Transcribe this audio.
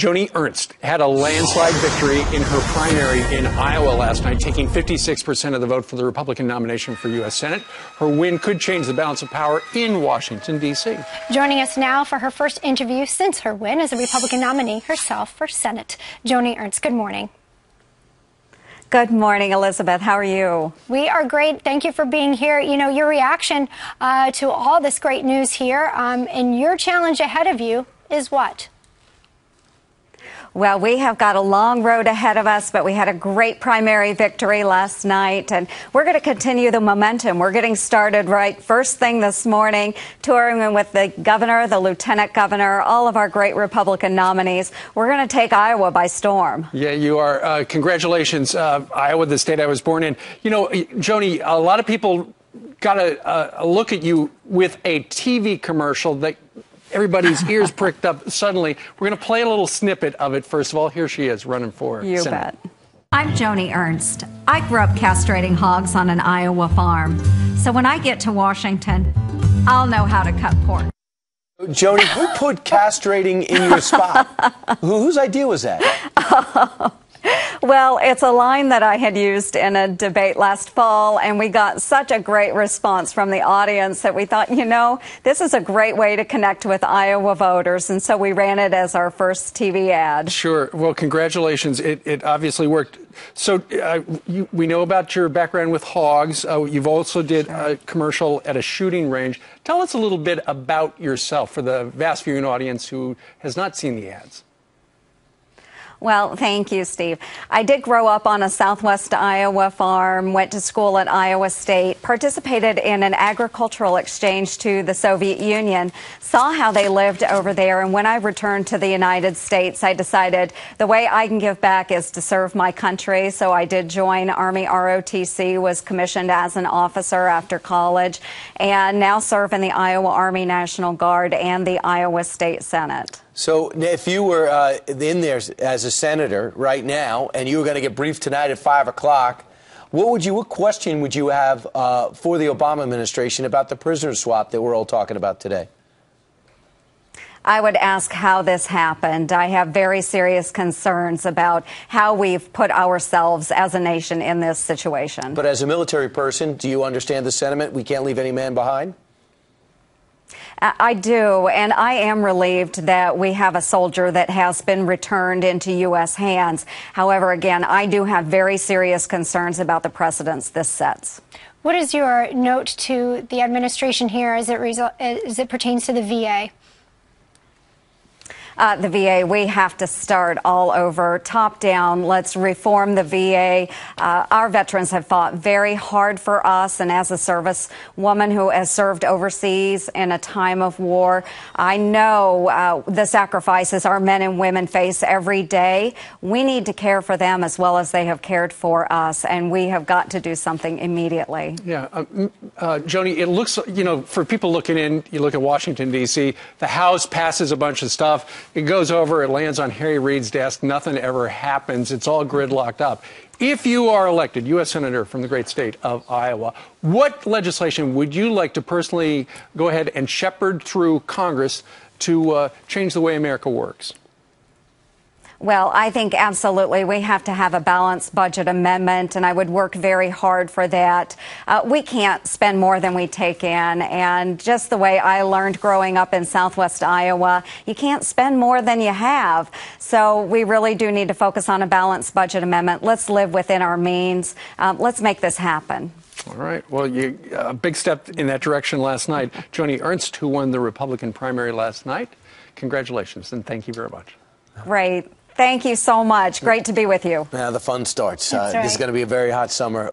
Joni Ernst had a landslide victory in her primary in Iowa last night, taking 56% of the vote for the Republican nomination for U.S. Senate. Her win could change the balance of power in Washington, D.C. Joining us now for her first interview since her win as a Republican nominee herself for Senate, Joni Ernst. Good morning. Good morning, Elizabeth. How are you? We are great. Thank you for being here. You know, your reaction uh, to all this great news here um, and your challenge ahead of you is what? Well, we have got a long road ahead of us, but we had a great primary victory last night, and we're going to continue the momentum. We're getting started right first thing this morning, touring with the governor, the lieutenant governor, all of our great Republican nominees. We're going to take Iowa by storm. Yeah, you are. Uh, congratulations, uh, Iowa, the state I was born in. You know, Joni, a lot of people got a, a look at you with a TV commercial that everybody's ears pricked up suddenly. We're going to play a little snippet of it first of all. Here she is running for you Senate. bet. I'm Joni Ernst. I grew up castrating hogs on an Iowa farm. So when I get to Washington, I'll know how to cut pork. Joni, who put castrating in your spot? Whose idea was that? Well, it's a line that I had used in a debate last fall, and we got such a great response from the audience that we thought, you know, this is a great way to connect with Iowa voters, and so we ran it as our first TV ad. Sure. Well, congratulations. It, it obviously worked. So uh, you, we know about your background with hogs. Uh, you've also did a commercial at a shooting range. Tell us a little bit about yourself for the vast viewing audience who has not seen the ads. Well, thank you, Steve. I did grow up on a southwest Iowa farm, went to school at Iowa State, participated in an agricultural exchange to the Soviet Union, saw how they lived over there, and when I returned to the United States, I decided the way I can give back is to serve my country. So I did join Army ROTC, was commissioned as an officer after college, and now serve in the Iowa Army National Guard and the Iowa State Senate. So, if you were uh, in there as a senator right now, and you were going to get briefed tonight at five o'clock, what would you? What question would you have uh, for the Obama administration about the prisoner swap that we're all talking about today? I would ask how this happened. I have very serious concerns about how we've put ourselves as a nation in this situation. But as a military person, do you understand the sentiment? We can't leave any man behind. Uh, I do, and I am relieved that we have a soldier that has been returned into U.S. hands. However, again, I do have very serious concerns about the precedents this sets. What is your note to the administration here as it, as it pertains to the VA? Uh, the VA, we have to start all over, top down. Let's reform the VA. Uh, our veterans have fought very hard for us, and as a service woman who has served overseas in a time of war, I know uh, the sacrifices our men and women face every day. We need to care for them as well as they have cared for us, and we have got to do something immediately. Yeah, uh, uh, Joni, it looks, you know, for people looking in, you look at Washington, D.C., the House passes a bunch of stuff. It goes over, it lands on Harry Reid's desk. Nothing ever happens. It's all gridlocked up. If you are elected U.S. Senator from the great state of Iowa, what legislation would you like to personally go ahead and shepherd through Congress to uh, change the way America works? Well, I think absolutely we have to have a balanced budget amendment, and I would work very hard for that. Uh, we can't spend more than we take in, and just the way I learned growing up in southwest Iowa, you can't spend more than you have. So we really do need to focus on a balanced budget amendment. Let's live within our means. Um, let's make this happen. All right. Well, you, a big step in that direction last night. Joni Ernst, who won the Republican primary last night, congratulations and thank you very much. Great. Thank you so much. Great to be with you. Now the fun starts. Uh, right. This is going to be a very hot summer.